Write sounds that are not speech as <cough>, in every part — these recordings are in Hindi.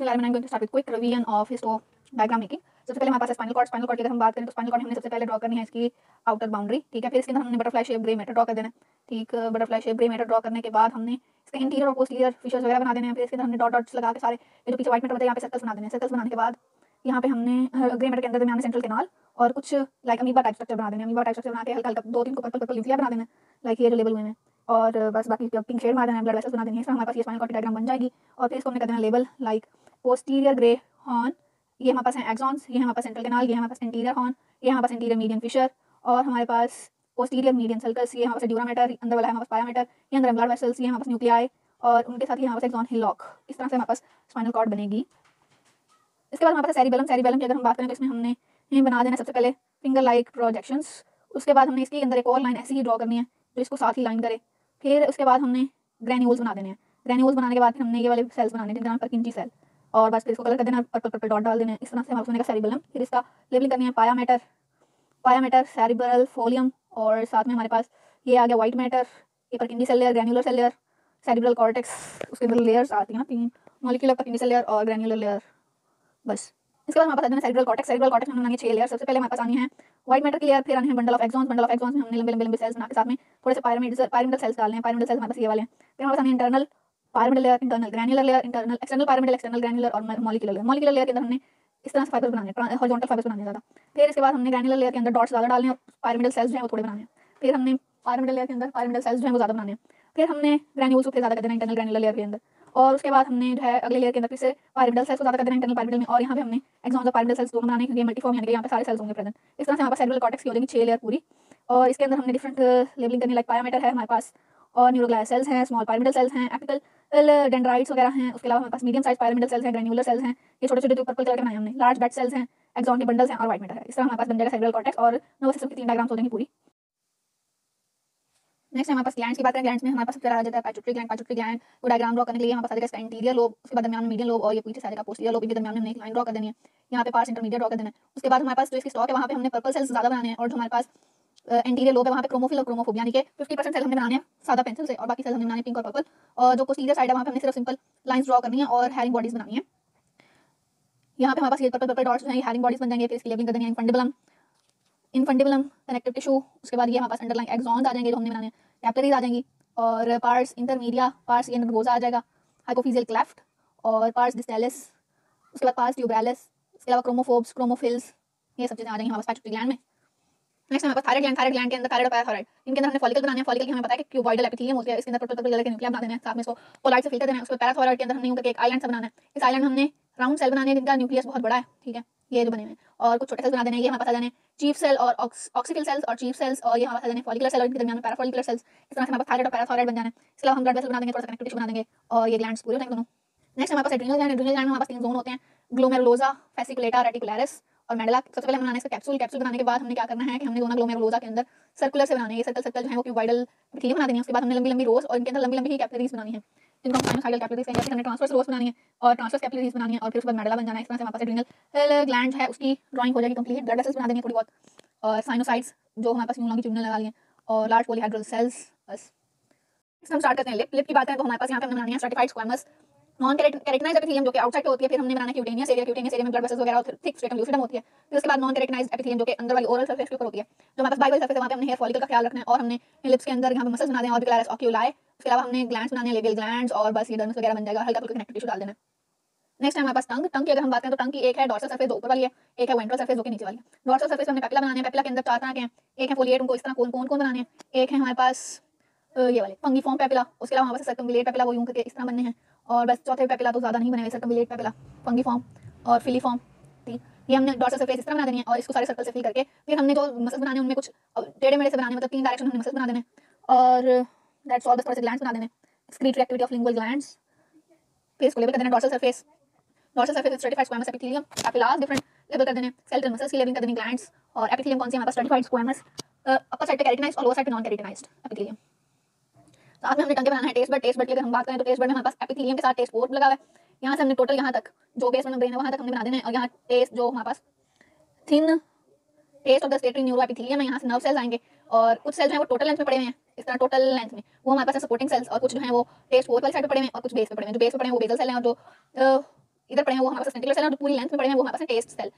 Quick revision of histo diagram making सबसे पहले हमारे पास स्पाइनल कॉर्ड स्पाइनल कॉर्ड की अगर हम बात करें तो स्पाइनल कॉर्ड हमने सबसे पहले ड्रॉ करनी है इसकी आउटर बाउंड्री ठीक है? फिर इसके अंदर हमने butterfly shape grey matter draw कर देना ठीक? Butterfly shape grey matter draw करने के बाद हमने इसके इंटीरियर और पोस्टीरियर फीचर्स वगैरह बना देने हैं। फिर इसके अंदर हमने डॉट डॉट्स लगा के सारे जो पीछे व्हाइट मैटर होता है यहाँ पे सर्कल्स बना देने हैं। सर्कल्स बनाने के बाद यहाँ पे हमने ग्रे मैटर के अंदर हमने सेंट्रल केनाल और कुछ लाइक अमीबा टाइप स्ट्रक्चर बना देने अमीबा टाइप स्ट्रक्चर बना के हल्का हल्का दो तीन को पर्पल पर्पल यूफिया बना देना लाइक ये जो लेबल हुए हैं। और बस बाकी पिंक शेड मार देना ब्लड वेसल्स बना देनी है हमारे पास ये स्पाइनल कॉर्ड डायग्राम बन जाएगी और फिर इसको हमने कर देना label like posterior grey horn ये हमारे पास है एक्सॉन्स ये हमारे पास सेंट्रल केनाल ये हमारे पास इंटीरियर हॉर्न ये हमारे पास इंटीरियर मीडियम फिशर और हमारे पास पोस्टीरियर मीडियम सर्कल्स ये हमारे पास ड्यूरा मैटर अंदर वाला है हमारे पास पाया मैटर ये अंदर ब्लड वेसल्स ये हमारे पास न्यूक्लियाई और उनके साथ ही हमारे पास एक्सॉन हिलॉक इस तरह से हमारे पास स्पाइनल कॉर्ड बनेगी इसके बाद हमारे पास सेरिबेलम सेरिबेलम की अगर हम बात करें तो इसमें हमने ये बना देना सबसे पहले फिंगर लाइक प्रोजेक्शंस उसके बाद हमने इसके अंदर एक और लाइन ऐसी ही ड्रॉ करनी है जो इसको साथ ही लाइन करे फिर उसके बाद हमने ग्रैन्यूल्स बना देने हैं। ग्रैन्यूल्स बनाने के बाद फिर हमने ये वाले सेल्स बनाने जिनका परकिंची सेल और बस फिर इसको कलर कर देना पर्पल पर्पल डॉट डाल देना इस तरह से हमारे का सेरिबलम फिर इसका लेबलिंग करनी है पाया मैटर पाया मैटर सेरिबरल फोलियम और साथ में हमारे पास ये आ गया वाइट मैटर ये Purkinje cell layer granular cell layer cerebral cortex उसके अंदर लेयर्स आती हैं ना तीन मॉलिक्यूलर परकिंडी सेल लेयर और ग्रैनुलर लेयर बस। इसके बाद हमारे पास आते सेरिब्रल कॉर्टेक्स सेरिब्रल कॉर्टेक्स हमने छह लेयर सबसे पहले हमारे पास आनी है व्हाइट मैटर की लेयर फिर आनी है bundle of axons bundle of axons में हमने लंबे लंबे लंबे सेल्स बना के साथ में थोड़े से पायरामिड पायरामिडल सेल्स डालने हैं पायरामिडल सेल्स हमारे पास ये वाले हैं। फिर हमारे पास internal pyramidal layer internal granular layer internal external pyramidal external granular और मॉलिक्यूलर लेयर मॉलिक्यूलर लेयर के अंदर हमने इस तरह से फाइबर बनाने हॉरिजॉन्टल फाइबर बनाने ज़्यादा। फिर इसके बाद हमने ग्रैनुलर लेयर के अंदर डॉट्स ज़्यादा डालने और पायरामिडल सेल्स जो है वो थोड़े बनाने फिर हमने पायरामिडल लेयर के अंदर पायरामिडल सेल्स जो है वो ज़्यादा बनाने फिर हमने ग्रैन्यूल्स को फिर ज़्यादा कर देना इंटरनल ग्रैनुलर लेयर के अंदर। और उसके बाद हमने जो है अगले लेयर के अंदर फिर से पायरामिडल सेल्स को ज़्यादा कर देना इंटरनल पायरामिडल में और यहाँ पे हमने एक्सॉन्स ऑफ़ पायरामिडल सेल्स दोनों बनाने क्योंकि मल्टीफॉर्म यानी कि यहाँ पे सारे सेल्स होंगे प्रेजेंट इस तरह से हमारे पास सेलुलर कॉर्टेक्स की हो जाएगी छह लेयर पूरी। और इसके अंदर हमने डिफरेंट लेबलिंग करने लाइक पायामीटर है हमारे पास। और न्यूरोग्लास सेल्स हैं स्मॉल पायरामिडल सेल्स हैं एपिकल डेंड्राइट्स वगैरह हैं, उसके अलावा हमारे पास मीडियम साइज़ पायरामिडल सेल्स हैं ग्रेन्युलर सेल्स हैं। ये छोटे छोटे पर्पल कलर के बनाए हमने। लार्ज बेड सेल्स हैं एक्सॉन के बंडल्स हैं और वाइट मैटर है। इस तरह हमारे पास बन जाएगा सेलुलर कॉर्टेक्स और नर्वस सिस्टम की तीन डायग्राम्स हो जाएँगी पूरी। नेक्स्ट हमारे पास ग्लैंड्स की बात करें ग्लैंड्स में हमारे पास सबसे आ जाता है पैचुट्री ग्लैंड पैचुट्री ग्लैंड को डायग्राम ड्रॉ करने के लिए हमारे पास आ जाएगा इंटीरियर लोब उसके बाद दरमियान मीडियम लोब और ये पीछे साइड का पोस्टीरियर लोब के दरमियान में एक लाइन ड्रॉ कर देनी है। यहाँ पे पार्ट्स इंटरमीडिएट ड्रॉ कर देना है। उसके बाद हमारे पास जो इसकी स्टॉक है, वहाँ पे हमने पर्पल सेल्स ज़्यादा बनाने हैं और हमारे पास एंटीरियर लोब है, वहाँ पे क्रोमोफिल और क्रोमोफोब यानी कि 50% सेल हमने बनाने हैं, सादा पेंसिल से, और बाकी सेल हमने बनाने पिंक और पर्पल और जो पोस्टीरियर साइड है, वहाँ पे हमने सिर्फ़ सिंपल लाइंस ड्रॉ करनी है और हैरिंग बॉडीज बनानी है। यहाँ पे हमारे पास ये पर्पल पर्पल डॉट्स हैं हैरिंग बॉडीज बन जाएँगे, फिर इसकी लेबलिंग कर देनी है इनफंडिबलम इनफंडिबलम कनेक्टिव टिश्यू उसके बाद ये हमारे पास अंडरलाइन एक्सॉन्स आ जाएँगे जो हमने बनाने कैपिलरीज आ जाएँगी और पार्ट्स इंटरमीडिया पार्ट्स ये अंदर गोजा आ जाएगा। हाइपोफिजियल क्लेफ्ट और पार्ट्स डिस्टेलिस उसके बाद पार्ट्स ट्यूबरैलिस उसके अलावा क्रोमोफोब्स क्रोमोफिल्स ये सब चीज़ें आ जाएँगी हमारे पास पैचुट्री ग्लैंड में। नेक्स्ट हमारे पास थायराइड ग्लैंड थायराइड ग्लैंड के अंदर थायराइड और पैराथायराइड इनके अंदर हमने फॉलिकल बनाने हैं फॉलिकल की हमें पता है कि क्यूबॉइडल एपिथेलियम होती है, इसके अंदर टोटल कलर के न्यूक्लियर बना देना है, साथ में इसको पोलाइट से फ़िल्टर देना है, उसके पैराथायराइड के अंदर हमने यूँ एक आइलैंड से बनाना है। इस आइलैंड हमने राउंड सेल बनाने हैं, जिनका न्यूक्लियस बहुत बड़ा है, ठीक है? ये जो बने हैं। और कुछ छोटे सेल्स बना देने ये हमारे पास आ जाने चीफ सेल और ऑक्सीफिल सेल्स और चीफ सेल्स और ये हमारे पास आ जाने फॉलिकुलर सेल और इनके दरमियान में पैराफॉलिकुलर सेल्स इस तरह से हमारे पास थायराइड और पैराथायराइड बन जाने इसके अलावा हम ब्लड वेसल बना देंगे, थोड़ा कनेक्टिव टिश्यू बना देंगे और ये ग्लैंड्स पूरे हो दोनों। नेक्स्ट हमारे पास एड्रिनल ग्लैंड एड्रिनल ग्लैंड में हमारे पास तीन जोन होते हैं। ग्लोमेरुलोजा फेसिकुलेटा रेटिकुलरिस और मेडला सबसे पहले हम बनाने इसका कैप्सूल कैप्सूल बनाने के बाद हमने क्या करना है कि हमने दोनों ग्लोमेरुलोजा के अंदर सर्कुलर से बनाने ये सर्कल सर्कल जो है वो क्यूबाइडल एपिथेलियम बना देनी है। उसके बाद हमने लंबी लंबी रोज और इनके अंदर लंबी लंबी कैपिलरीज बनानी है। जिनको हम कैपिलरीज कहेंगे हमने ट्रांसवर्स रोज बनानी है और ट्रांसवर्स कैपिलरीज बनानी है और फिर उसके बाद मेडला बन जाना है। इस तरह से हमारे एड्रिनल ग्लैंड है, उसकी ड्राइंग हो जाएगी कंप्लीट ब्लड वेसल्स बना देंगे थोड़ी बहुत। और साइनोसाइड्स जो हमारे पास यूनोंगी ट्यूबनल लगा लिए और लार्ज पॉलीहाइड्रल सेल्स बस। हम स्टार्ट करते हैं। लिप लिप की बात करें तो हमारे पास यहाँ पे हमने बनानी है stratified squamous non keratinized epithelium जो कि आउटसाइड पे होती है, फिर हमने बनाना क्यूटेनियस एरिया क्यूटेनियस एरिया में ब्लड वेसल्स वगैरह और थिक स्ट्रेटम ल्यूसिडम होती है। फिर उसके बाद नॉन कैरेक्टनाइज एपिथेलियम जो कि अंदर वाली ओरल सरफेस के ऊपर होती है। जो हमारे पास बाइबल सरफेस है, वहाँ पे हमने हेयर फॉलिकल का ख्याल रखना है और हमने लिप्स के अंदर यहाँ पे मसल्स बनाने हैं ऑर्बिकुलरिस ऑक्यूलाई उसके अलावा हमने ग्लैंड्स बनाने लेबियल ग्लैंड्स और बस ये डर्मस वगैरह बन जाएगा हल्का कनेक्टिव टिश्यू डाल देना। नेक्स्ट है हमारे पास टंग टंग की अगर हम बात करें तो टंग की एक है डॉर्सल सरफेस जो ऊपर वाली है, एक है वेंट्रल सरफेस जो कि नीचे वाली है। डॉर्सल सरफेस हमने पेपिला बनाने हैं पेपिला के अंदर चार तरह के हैं? एक है फोलिएट उनको इस तरह कौन कौन कौन बनाने हैं? एक है हमारे पास ये वाले फंगी फॉर्म पेपिला उसके अलावा हमारे पास सर्कमविलेट पेपिला वो यूँ करके इस तरह बनने हैं। और बस चौथे पेपिला तो ज़्यादा नहीं बने हुए सर्कमविलेट पेपिला फंगी फॉर्म और फिली फॉर्म ये हमने डॉर्सल सरफेस इस तरह बना देनी है और इसको सारे सर्कल से फिल करके, फिर हमने जो मसल्स बनाने उनमें कुछ टेढ़े मेढ़े से बनाने मतलब तीन डायरेक्शन हमने मसल्स बना देने और दैट्स ऑल बस थोड़े से ग्लैंड्स बना देने excretory activity of lingual glands फिर इसको लेबल कर देना dorsal surface dorsal surface stratified squamous epithelium capillaries different label कर देने सेल मसल्स की लेबलिंग कर देनी ग्लैंड्स और एपिथेलियम कौन सी हमारे पास स्ट्रेटिफाइड स्क्वामस अपर साइड पे कैरेटिनाइज्ड और लोअर साइड पे नॉन कैरेटिनाइज्ड एपिथेलियम साथ में हमने टंगे बनाना है टेस्ट बड टेस्ट बड की अगर हम बात करें तो टेस्ट बड में हमारे पास एपिथेलियम के साथ टेस्ट पोर्ट लगा हुआ है। यहाँ से हमने टोटल यहाँ तक जो बेस में ब्रेन है, वहाँ तक हमने बना देना है। और यहाँ टेस्ट जो हमारे पास thin taste of the gustatory neuro epithelium है। यहाँ से नर्व सेल्स आएँगे। और कुछ सेल्स हैं वो टोटल लेंथ में पड़े हुए हैं। इस तरह टोटल लेंथ में। वो हमारे पास है सपोर्टिंग सेल्स और कुछ जो है वो टेस्ट पोर्ट वाली साइड पे पड़े हैं और कुछ बेस पे पड़े हैं। जो बेस पे पड़े हैं वो बेसल सेल हैं और जो इधर पड़े हैं वो हमारे पास टेंटिकुलर सेल और पूरी लेंथ में पड़े हैं वो हमारे पास टेस्ट सेल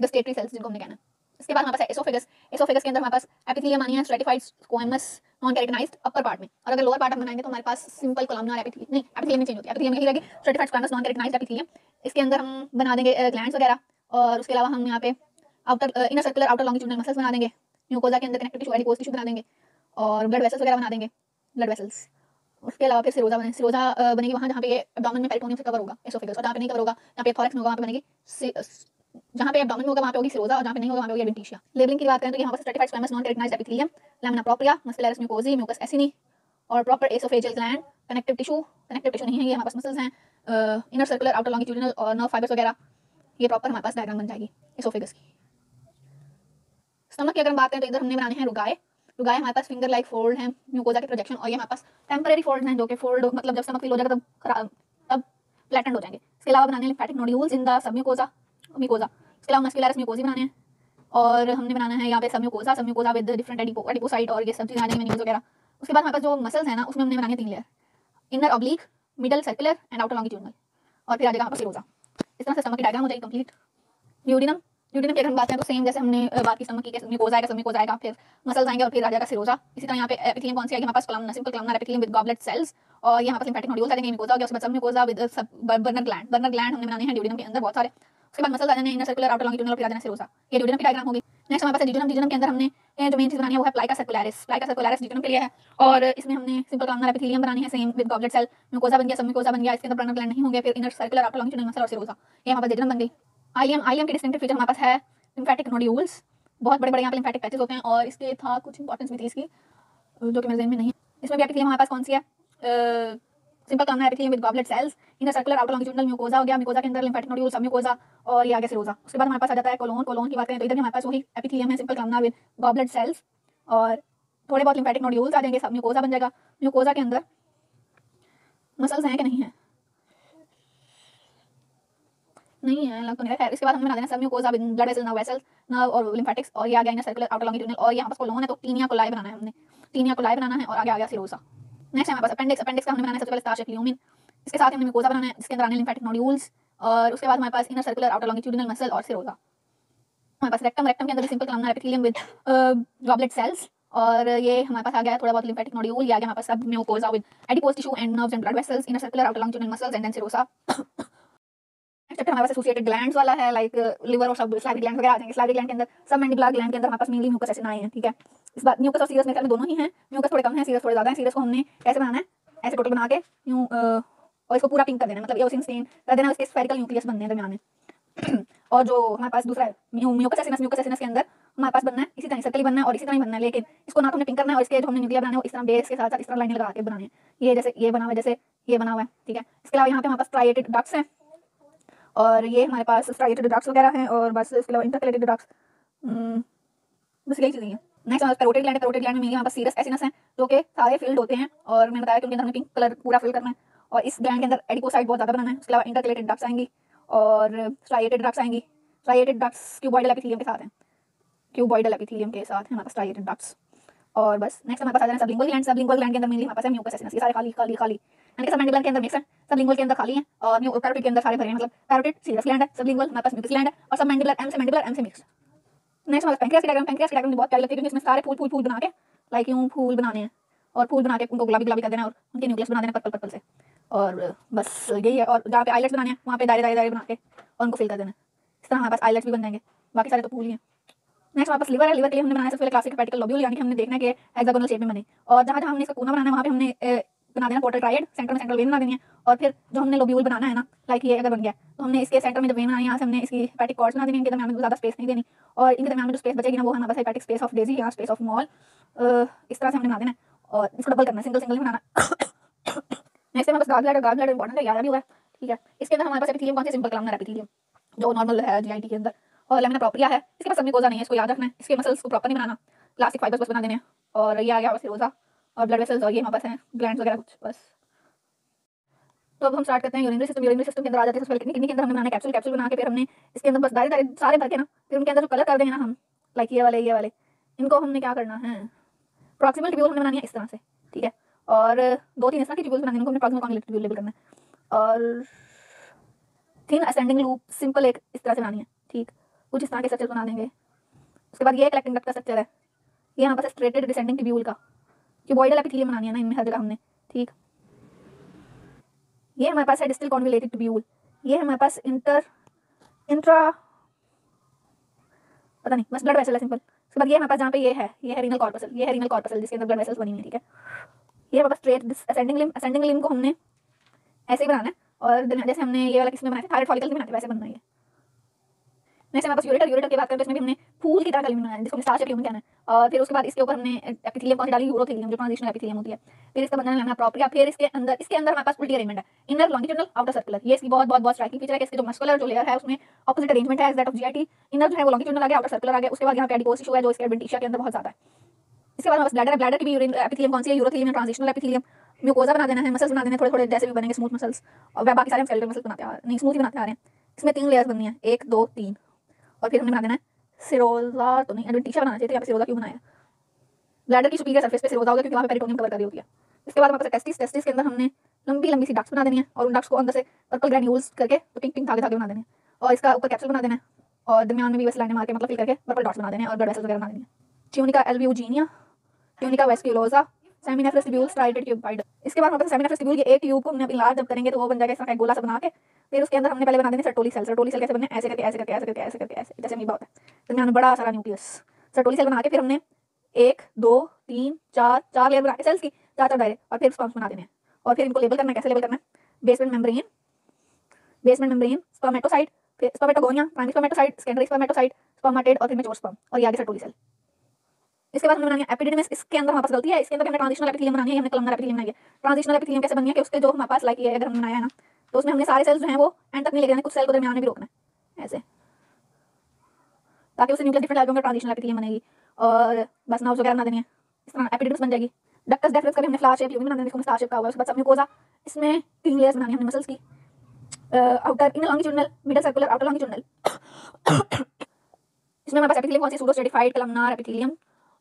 गस्टेटरी सेल्स जिनको हमने कहना इसके बाद हमारे पास एसोफेगस एसोफेगस के अंदर हमारे पास एपिथेलियम आनी है stratified squamous non keratinized upper part में। और अगर लोअर पार्ट हम बनाएँगे तो हमारे पास सिंपल कोलमनर एपिथेलियम नहीं एपिथेलियम चेंज होती है। एपिथेलियम यही रहेगी stratified squamous non keratinized epithelium इसके अंदर हम बना देंगे ग्लैंड्स वगैरह। और उसके अलावा हम यहाँ पे outer inner circular outer longitudinal muscles बना देंगे। म्यूकोजा के अंदर कनेक्टिव टिश्यू एडिपोज टिश्यू बना देंगे। और ब्लड वेसल्स वगैरह बना देंगे ब्लड वेसल्स उसके अलावा फिर सिरोजा बने सिरोजा बनेगी वहाँ जहाँ पे एब्डोमेन में पेरिटोनियम से कवर होगा एसोफेगस और जहाँ पे नहीं कवर होगा जहाँ पे थॉरेक्स में होगा, वहाँ पे बनेगी जहाँ पे एब्डोमेन में होगा, वहाँ पे होगी सिरोजा और जहाँ पे नहीं होगा, वहाँ पे होगी एडवेंटिशिया लेबलिंग की बात करें तो यहाँ पर stratified squamous non keratinized epithelium lamina propria muscularis mucosae mucous acini और proper oesophageal gland connective tissue connective tissue नहीं है, ये हमारे पास मसल्स हैं इनर सर्कुलर आउटर लॉन्गिट्यूडिनल और नर्व फाइबर्स वगैरह, ये प्रॉपर हमारे पास डायग्राम बन जाएगी एसोफेगस की। स्टमक की अगर हम बात करें तो इधर हमने बनाने हैं रुगाए रुगाए हमारे पास फिंगर लाइक फोल्ड है म्यूकोजा के प्रोजेक्शन और ये हमारे पास टेम्पररी फोल्ड हैं, जो कि फोल्ड मतलब जब स्टमक फील हो जाएगा तब खराब तब फ्लैटेंड हो जाएँगे। इसके अलावा बनाने lymphatic nodules in the submucosa mucosa इसके अलावा मस्कुलरिस म्यूकोजी बनाने हैं, और हमने बनाना है यहाँ पे submucosa submucosa with different adipocyte और ये सब चीज़ आ जाएँगे वगैरह। उसके बाद हमारे पास जो मसल्स है ना, उसमें हमने बनाने तीन layer inner oblique middle circular and outer longitudinal और फिर आ जाएगा यहाँ पर सिरोजा इस तरह से स्टमक की डायग्राम हो जाएगी कंप्लीट यूडिनम यूडिनम की अगर हम बात करें तो सेम जैसे हमने बात की स्टमक की कैसे म्यूकोजा आएगा सब म्यूकोजा आएगा फिर मसल्स आएँगे और फिर आ जाएगा सिरोजा इसी तरह यहाँ पे एपिथेलियम कौन सी आएगी? हमारे पास columnar simple columnar epithelium with goblet cells और यहाँ पर लिम्फेटिक नोड्यूल्स जाएँगे म्यूकोजा गया, उसके बाद sub with Brunner gland Brunner gland हमने बनाने हैं ड्यूडिनम के अंदर, बहुत सारे। उसके बाद मसल्स आ जाने इनर सर्कुलर आउटर लॉन्गिट्यूडनल फिर आ जाना सिरोजा ये ड्यूडिनम की डायग्राम होगी। नेक्स्ट हमारे पास डिजनम डिजनम के अंदर हमने जो मेन चीज़ बनानी है, वो है प्लाइका सर्कुलरिस। प्लाइका सर्कुलरिस डिजनम के लिए है और इसमें हमने सिंपल कॉलमनर एपिथेलियम बनानी है same with goblet cell mucosa बन गया सब म्यूकोजा बन गया, इसके अंदर बर्नर ग्लैंड नहीं होंगे, फिर inner circular outer longitudinal muscle और सिरोजा ये हमारे डिजनम बन गई। आईएम आईएम के डिस्टिंक्टिव फीचर हमारे पास है लिम्फेटिक नोड्यूल्स बहुत बड़े बड़े यहाँ पे लिम्फेटिक पैचेस होते हैं और इसके था कुछ इंपॉर्टेंस भी थी इसकी, जो कि मेरे में नहीं इसमें भी एपिथेलियम हमारे पास कौन सी है? Simple columnar epithelium with goblet cells inner circular outer longitudinal mucosa हो गया म्यूकोजा के अंदर लिम्फेटिक नोड्यूल सब म्यूकोजा और ये आगे सिरोजा उसके बाद हमारे पास आ जाता है कोलोन कोलोन की बात करें तो इधर भी हमारे पास वही एपिथेलियम है simple common with goblet cells और थोड़े बहुत लिम्फेटिक नोड्यूल्स आ जाएँगे, सब म्यूकोजा बन जाएगा। म्यूकोजा के अंदर मसल्स हैं कि नहीं है? नहीं है लग तो नहीं खैर इसके बाद हमें submucosa blood vessels nerve vessels nerve और लिम्फेटिक्स और ये आ गया इनर सर्कुलर आउटर लॉन्गिट्यूडनल और यहाँ पास कोलोन है तो टीनिया कोलाई बनाना है हमने। टीनिया कोलाई बनाना है और आगे आ गया सिरोजा नेक्स्ट हमारे पास अपेंडिक्स अपेंडिक्स का हमने बनाना है सबसे पहले स्टार्च ल्यूमिन इसके साथ हमने म्यूकोजा बनाना है, जिसके अंदर आने लिम्फेटिक नोड्यूल्स और उसके बाद हमारे पास inner circular outer longitudinal muscle और सिरोजा हमारे पास रेक्टम रेक्टम के अंदर simple columnar epithelium with goblet cells और ये हमारे पास आ गया थोड़ा बहुत लिम्फेटिक नोड्यूल ये आ गया हमारे पास submucosa with adipose tissue and nerves and blood vessels inner circular outer longitudinal muscles and then serosa chapter हमारे एसोसिएटेड ग्लैंड्स वाला है लाइक लिवर और सब स्लाइविक ग्लैंड वगैरह आ जाएँगे। स्लाइविक ग्लैंड के अंदर, सब मैंडिबुलर ग्लैंड के अंदर हमारे पास मेनली म्यूकस एसिड आए हैं, ठीक है? इस बात म्यूकस और सीरस में दोनों ही हैं। म्यूकस थोड़े कम हैं सीरस थोड़े ज़्यादा हैं। सीरस को हमने कैसे बनाना है? ऐसे टोटल बना के, यूँ और इसको पूरा पिंक कर देना मतलब एओसिन स्टेन कर देना उसके स्फेरिकल न्यूक्लियस बनने हैं दरमियान में। <clears throat> और जो हमारे पास दूसरा है म्यूकस एसिनस म्यूकस एसिनस के अंदर हमारे पास बनना है, इसी तरह सर्कल बनना है और इसी तरह ही बनना है। लेकिन इसको ना तो हमने पिंक करना है और इसके जो हमने न्यूक्लियर बनाना है इस तरह बेस के साथ साथ इस तरह लाइन लगा के बनाने हैं। ये जैसे, ये बना हुआ है, जैसे ये बना हुआ है, ठीक है? इसके अलावा यहाँ पे हमारे पास ट्राइएटेड डक्स हैं। और ये हमारे पास स्ट्राइटेड ड्रग्स वगैरह हैं और बस इसके अलावा इंटरकलेटेड ड्रग्स बस यही चीज़ें हैं। नेक्स्ट हमारे पेरोटिड ग्लैंड पेरोटिड ग्लैंड में सीरस एसिनस हैं, जो कि सारे फ़ील्ड होते हैं और मैंने बताया हमें पिंक कलर पूरा फिल करना है। और इस ग्लैंड के अंदर एडिकोसाइड बहुत ज़्यादा बनाना है। उसके अलावा इंटरकलेटेड ड्रग्स आएँगी और स्ट्राइटेड ड्रग्स आएँगी। स्ट्राइटेड ड्रग्स एपिथेलियम के साथ हैं। एपिथेलियम के साथ हैं हमारे स्ट्राइटेड ड्रग्स और बस नेक्स्ट हमारे पास आ जाना सबलिंगुअल ग्लैंड सबलिंगुअल ग्लैंड के अंदर मेनली हमारे पास है म्यूकस एसिनस ये सारे खाली खाली खाली। यानी कि सबमैंडिबुलर के अंदर मिक्स है सबलिंगुअल के अंदर खाली है और म्यू पैरोटिड के अंदर सारे भरे हैं मतलब पैरोटिड सीरस ग्लैंड है सबलिंगुअल हमारे पास म्यूकस ग्लैंड है और सबमैंडिबुलर एम से मैंडिबुलर एम से मिक्स नेक्स्ट हमारे पैंक्रियास डायग्राम पैंक्रियास डायग्राम बहुत प्यारी लगती है क्योंकि इसमें सारे फूल फूल फूल बना के लाइक यूँ फूल बनाने हैं और फूल बना के उनको गुलाबी गुलाबी कर देना और उनके न्यूक्लियस बना देना पर्पल पर्पल से। और बस यही है और जहाँ पे आइलेट्स बनाने हैं, वहाँ पे दायरे दायरे दायरे बना के और उनको फिल कर देना इस तरह हमारे पास आइलेट्स भी बन जाएँगे। बाकी सारे तो फूल ही हैं। नेक्स्ट हमारे पास है लिवर के लिए हमने बनाया सबसे पहले क्लासिक हेपेटिकल लोब्यूल यानी कि हमने देखना है कि हेक्सागोनल शेप में बने। और जहाँ जहाँ हमने इसका कोना बनाना है, वहाँ पे हमने बना देना पोर्टल ट्राइड सेंटर में सेंट्रल वेन बना देनी है। और फिर जो हमने लोब्यूल बनाना है ना लाइक ये अगर बन गया तो हमने इसके सेंटर में जब वेन बनानी है, यहाँ से हमने इसकी हेपेटिक कॉर्ड्स बना देनी इनके दरमियान में ज़्यादा स्पेस नहीं देनी। और इनके दरमियान में जो स्पेस बचेगी ना, वो हमारे पास हेपेटिक स्पेस ऑफ़ डेजी यहाँ स्पेस ऑफ़ मॉल इस तरह से हमने बना देना और इसको डबल करना सिंगल सिंगल बनाना नेक्स्ट हमारे पास gall bladder gall bladder important है, याद भी हुआ ठीक है। इसके अंदर हमारे पास एपिथेलियम कौन सी सिंपल कलमनर एपिथेलियम जो नॉर्मल है जीआईटी के अंदर। और लेमिना प्रोपिया है, इसके पास सबमिकोजा नहीं है, इसको याद रखना है, इसके मसल्स को प्रॉपर नहीं बनाना। प्लास्टिक फाइबर्स बस बना देने और ये आ गया सिरोजा और ब्लड वेसल्स और ये हमारे पास हैं ग्लैंड्स वगैरह कुछ, बस। तो अब हम स्टार्ट करते हैं यूरिनरी सिस्टम यूरिनरी सिस्टम के अंदर आ जाते हैं सबसे पहले किडनी के अंदर हमने बनाना कैप्सूल कैप्सूल बना के फिर हमने इसके अंदर बस दारे दारे सारे भर के ना, फिर उनके अंदर जो कलर कर देंगे ना हम लाइक ये वाले ये वाले, इनको हमने क्या करना है? प्रॉक्सिमल ट्यूब्यूल हमने बनानी है इस तरह से, ठीक है? और दो तीन इस तरह की ट्यूब्यूल्स बनानी है उनको हमने प्रॉक्सिमल कॉन्गलेट ट्यूब्यूल लेबल करना है। और थिन असेंडिंग लूप सिंपल एक इस तरह से बनानी है, ठीक? कुछ इस तरह के स्ट्रक्चर बना देंगे। उसके बाद ये कलेक्टिंग डक्ट का स्ट्रक्चर है। ये हमारे पास स्ट्रेटेड डिसेंडिंग ट्यूब्यूल का। क्यूबॉइडल एपिथेलियम बनानी है ना इनमें हर जगह हमने ठीक ये हमारे पास है डिस्टल कॉन्विलेटेड ट्यूब्यूल ये हमारे पास इंटर इंट्रा पता नहीं बस ब्लड वेसल है सिंपल उसके बाद ये हमारे पास जहाँ पे ये है ये है रीनल कॉर्पसल ये है रीनल कॉर्पसल जिसके अंदर ब्लड वेसल्स बनी हुई ठीक है ये हमारे पास straight ascending limb ascending limb को हमने ऐसे ही बनाना है और जैसे हमने ये वाला किसमें बनाया था थायराइड फॉलिकल में बनाते वैसे बनना है नेक्स्ट हमारे पास यूरेटर यूरेटर की बात करें तो इसमें भी हमने फूल की तरह कलिम बनाया जिसको स्टार्च एपिथेलियम कहना है और फिर उसके बाद इसके ऊपर हमने एपिथेलियम कौन सी डाली? यूरोथेलियम जो ट्रांजिशनल एपिथेलियम होती है। फिर इसका बनाना लेना प्रोपिया फिर इसके अंदर इसके अंदर हमारे पास उल्टी अरेंजमेंट है। इनर लॉन्गिट्यूडनल आउटर सर्कुलर ये इसकी बहुत बहुत बहुत स्ट्राइकिंग फीचर है इसके जो मस्कुलर जो लेयर है, उसमें ऑपोजिट अरेंजमेंट है दैट ऑफ़ जीआईटी इनर जो है वो लॉन्गिट्यूडनल आ गया आउटर सर्कुलर आ गया, उसके बाद यहाँ पे एडिपोस टिश्यू है, जो इसके एडवेंटिशिया के अंदर बहुत ज़्यादा है। इसके बाद हमारे ब्लैडर है। ब्लैडर की भी एपिथेलियम कौन सी है? यूरोथेलियम ट्रांजिशनल एपिथेलियम म्यूकोजा बना देना है मसल्स बना देना थोड़े थोड़े जैसे भी बनेंगे स्मूथ मसल्स और बाकी सारे हम स्केलेटल मसल्स बनाते आ, नहीं स्मूथ ही बनाते आ रहे हैं। इसमें तीन लेयर्स बननी है। एक, दो, तीन। और फिर हमने बना देना है सिरोजा तो नहीं एडवेंटिशिया बनाना चाहिए तो यहाँ पे सिरोजा क्यों बनाया? ब्लैडर की सुपीरियर सरफेस पे सिरोजा होगा क्योंकि वहाँ पे पेरिटोनियम कवर कर होती है। इसके बाद हमारे पास टेस्टिस टेस्टिस के अंदर हमने लंबी लंबी सी डक्स बना देनी है और उन डक्स को अंदर से पर्पल ग्रैन्यूल्स करके तो पिंक पिंक धागे धागे बना देने और इसका ऊपर कैप्सूल बना देना है। और दरमियान में भी वैसे लाइनें मार के मतलब फिल करके पर्पल डॉट्स बना देने और ब्लड वेसल्स वगैरह बना देनी ट्यूनिका एल्ब्यूजीनिया ट्यूनिका वेस्क्यूलोसा इसके बाद हमारे के एक ट्यूब को हमने जब करेंगे तो वो बन जाएगा गोला सा बना के फिर उसके अंदर हमने पहले बना देने सर्टोली सेल सर्टोली सेल कैसे बनने ऐसे करके ऐसे करके ऐसे करके ऐसे करके, ऐसे जैसे अमीबा होता है। तो बड़ा सारा न्यूक्लियस सर्टोली सेल बना के फिर हमने एक, दो, तीन, चार चार लेयर बना के सेल्स की, चार चार दायरे और फिर स्पॉन्स बना देने और फिर इनको लेबल करना है। कैसे लेबल करना basement membrane basement membrane spermatocyte फिर spermatogonia primary spermatocyte secondary spermatocyte spermatid और फिर मेच्योर स्पर्म और ये आगे सर्टोली सेल इसके बाद हमने बनानी है एपिडिडमिस इसके अंदर हमारे पास गलती है। इसके अंदर हमने ट्रांजिशनल एपिथेलियम बनानी है। हमने कलमनर एपिथेलियम बनाई है। ट्रांजिशनल एपिथेलियम कैसे बननी है कि उसके जो हमारे पास लाइक ये अगर हम बनाया ना तो उसमें हमने सारे सेल्स जो हैं वो एंड तक नहीं लेके जाने कुछ सेल को दरमियान में भी रोकना है। ऐसे। ताकि उससे न्यूक्लियर डिफरेंट में ट्रांजिशनल एपिथेलियम बनेगी। और बस नाउस वगैरह बना देनी है। इस तरह एपिडिडमिस बन जाएगी। डक्टस डेफरेंस का भी हमने फ्लावर शेप यूवी बना देनी है स्टार शेप का हुआ उसके बाद सबम्यूकोजा इसमें तीन लेयर्स बनानी है हमने मसल्स की। Outer inner longitudinal middle circular outer longitudinal इसमें हमारे पास एपिथेलियम कौन सी? सूडो स्ट्रेटिफाइड कलमनार एपिथेलियम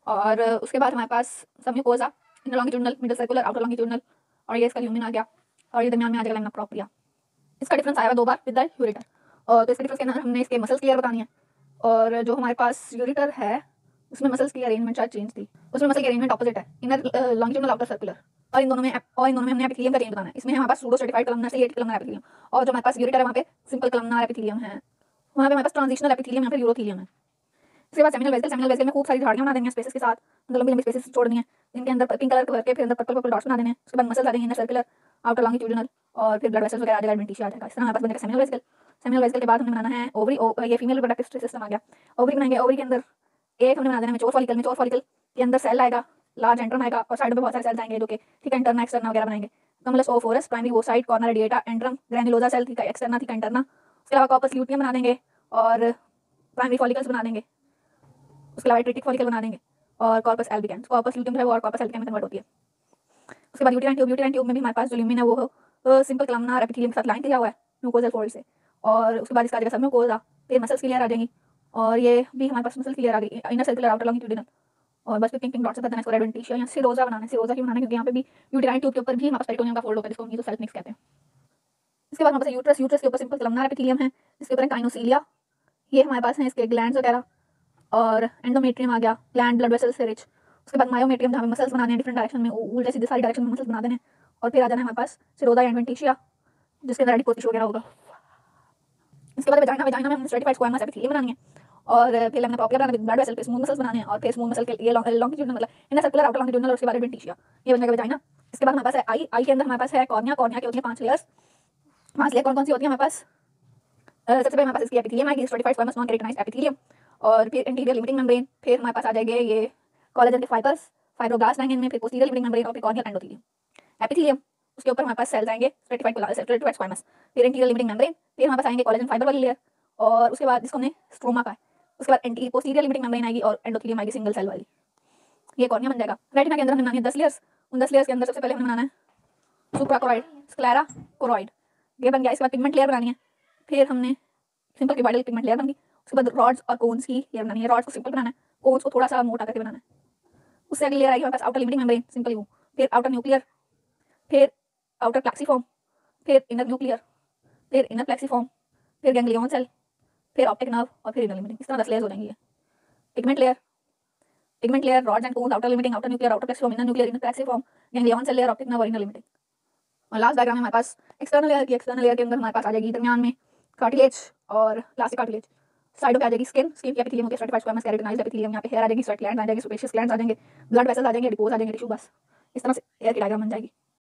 और उसके बाद हमारे पास submucosa inner longitudinal middle circular outer longitudinal और ये इसका ल्यूमिन आ गया और ये दरमियान में आ जाएगा लैमिना प्रोपिया इसका डिफरेंस आया दो बार विद द यूरेटर और तो इसके डिफरेंस के अंदर हमने इसके मसल्स क्लियर बतानी है। और जो हमारे पास यूरेटर है, उसमें मसल्स की अरेंजमेंट शायद चेंज थी। उसमें मसल की अरेंजमेंट ऑपोजिट है इनर लॉन्गिट्यूडनल आउटर सर्कुलर और इन दोनों में, और इन दोनों में हमने एपिथेलियम का चेंज बताना है। इसमें हमारे पास सूडो सर्टिफाइड कलमनर से कलमनर एपिथेलियम और जो हमारे पास यूरेटर है, वहाँ पे सिंपल कलमनर एपिथेलियम है। वहाँ पे हमारे पास ट्रांजिशनल एपिथेलियम या फिर यूरोथेलियम है। इसके बाद सेमिनल वेसल सेमिनल वेसल में खूब सारी झाड़ियाँ बना देंगे स्पेसेस के साथ। मतलब लंबी लंबी स्पेसेस छोड़ देंगे जिनके अंदर पिंक कलर करके फिर अंदर पर्पल पर्पल डॉट्स बना देने उसके बाद मसल आ जाएँगे इनर सर्कुलर आउटर लॉन्गिट्यूडनल और फिर ब्लड वेसल्स वगैरह आ जाएगा एडवेंटिशिया आ जाएगा इस तरह हमारे पास बनेगा सेमिनल वेसल सेमिनल वेसल के बाद हमने बनाना है ओवरी ये फीमेल रिप्रोडक्टिव सिस्टम आ गया। ओवरी बनाएँगे ओवरी के अंदर एक हमने बना देना मेचोर फॉलिकल मेचोर फॉलिकल के अंदर सेल आएगा लार्ज एंट्रम आएगा और साइड में बहुत सारे सेल्स आएँगे जो कि ठीक है इंटरना एक्सटर्ना वगैरह बनाएँगे। कमलस फोरस प्राइमरी वो side corona radiata antrum granulosa cell थी एक्सटर्ना थी इंटरना उसके अलावा कॉपस ल्यूटियम बना देंगे और प्राइमरी फॉलिकल्स बना देंगे। उसके अलावा ट्रिटिक फॉलिकल बना देंगे और कॉर्पस एल्बिकन कॉर्पस ल्यूटियम है वो और कॉर्पस एल्बिकन में कन्वर्ट होती है। उसके बाद यूटिलाइन ट्यूब यूटिलाइन ट्यूब में भी हमारे पास जो ल्यूमिन है वो सिंपल कलमनार एपिथेलियम के साथ लाइन किया हुआ है म्यूकोजल फोल्ड से। और उसके बाद इसका जाएगा सब म्यूकोजा फिर मसल्स क्लियर आ जाएँगी। और ये भी हमारे पास मसल क्लियर आ गई इनर सर्कुलर आउटर लॉन्गिट्यूडिनल और बस पिंक पिंक डॉट्स बताना इसको एडवेंटिशिया या सिरोजा बनाना है। सिरोजा की बनाना क्योंकि यहाँ पे भी यूटिलाइन ट्यूब के ऊपर भी हमारे पास पेरिटोनियम का फोल्ड होता है, जिसको मीजो सेल्फ मिक्स कहते हैं। इसके बाद हमारे पास यूट्रस यूट्रस के ऊपर सिंपल कलमनार एपिथेलियम है, जिसके ऊपर काइनोसीलिया ये हमारे पास है इसके ग्लैंड्स वगैरह। और एंडोमेट्रियम आ गया ग्लैंड ब्लड वेसल्स से रिच उसके बाद मायोमेट्रियम जहाँ मसल्स बनाने हैं डिफरेंट डायरेक्शन में उल्टे सीधे सारी डायरेक्शन में मसल्स बना देने और फिर आ जाना है हमारे पास सिरोदा एडवेंटिशिया जिसके अंदर एडिपोस टिश्यू वगैरह होगा। इसके बाद वेजाइना वेजाइना में स्ट्रेटिफाइड स्क्वायर्स एपिथेलियम बनानी है। और फिर हमने प्रॉपर बनाना ब्लड वेसल पे स्मूथ मसल्स बनाने हैं, और फिर स्मूथ मसल के लिए लॉन्गिट्यूडनल मतलब इनर सर्कुलर आउटर लॉन्गिट्यूडनल और उसके बाद एडवेंटिशिया ये बन जाएगा वेजाइना इसके बाद हमारे पास आई आई के अंदर हमारे पास है कॉर्निया कॉर्निया की होती है पाँच लेयर्स पाँच लेयर कौन कौन सी होती है हमारे पास? सबसे पहले हमारे पास इसकी एपिथेलियम आएगी stratified squamous non keratinized epithelium और फिर इंटीरियर लिमिटिंग मेम्ब्रेन फिर हमारे पास आ जाएँगे ये कोलेजन के फाइबर्स फाइब्रोब्लास्ट आएँगे इनमें, फिर पोस्टीरियर लिमिटिंग मेम्ब्रेन और फिर कॉर्नियल एंडोथेलियम एपिथेलियम उसके ऊपर हमारे पास सेल्स आएँगे स्ट्रेटिफाइड स्ट्रेटिफाइड स्क्वायर्स फिर इंटीरियर लिमिटिंग मेम्ब्रेन फिर हमारे पास आएँगे कोलेजन फाइबर वाली लेयर और उसके बाद जिसको हमने स्ट्रोमा का उसके बाद एंटी पोस्टीरियर लिमिटिंग मेम्ब्रेन आएगी और एंडोथेलियम आएगी सिंगल सेल वाली। ये कॉर्निया बन जाएगा। रेटिना के अंदर हमने बनानी है दस लेयर्स उन दस लेयर्स के अंदर सबसे पहले हमें बनाना है सुप्राकोरॉइड स्क्लेरा कोरॉइड ये बन गया, इसके बाद पिगमेंट लेयर बनानी है। फिर हमने सिंपल क्यूबाइडल पिगमेंट लेयर बन गई। बाद रॉड्स और कोन्स की लेयर बनानी है। रॉड्स को सिंपल बनाना है। कोन्स को थोड़ा सा मोटा करके बनाना है। उससे अगली लेयर आएगी हमारे पास आउटर लिमिटिंग मेम्ब्रेन सिंपल वो। फिर आउटर न्यूक्लियर फिर आउटर प्लेक्सीफॉर्म फिर इनर न्यूक्लियर फिर इनर प्लेक्सीफॉर्म फिर गैंग्लियन सेल फिर ऑप्टिक नर्व और फिर इनर लिमिटिंग इस तरह दस लेयर्स हो जाएँगी pigment layer pigment layer rods and cones outer limiting outer nuclear outer plexiform inner nuclear inner plexiform ganglion cell layer optic nerve inner limiting और लास्ट डायग्राम में हमारे पास एक्सटर्नल लेयर की एक्सटर्नल लेयर के अंदर हमारे पास आ जाएगी दरमियान में कार्टिलेज और प्लास्टिक कार्टिलेज साइडों पे आ जाएगी स्किन स्किन की एपिथेलियम है स्ट्रेटिफाइड स्क्वामस केराटिनाइज्ड एपिथेलियम यहाँ पे हेयर आ जाएगी स्वेट ग्लैंड्स आ जाएँगे सुपेशियस ग्लैंड्स आ जाएँगे ब्लड वेसल्स आ जाएँगे डिपोज आ जाएँगे टिश्यू बस। इस तरह से हेयर की डायग्राम बन जाएगी।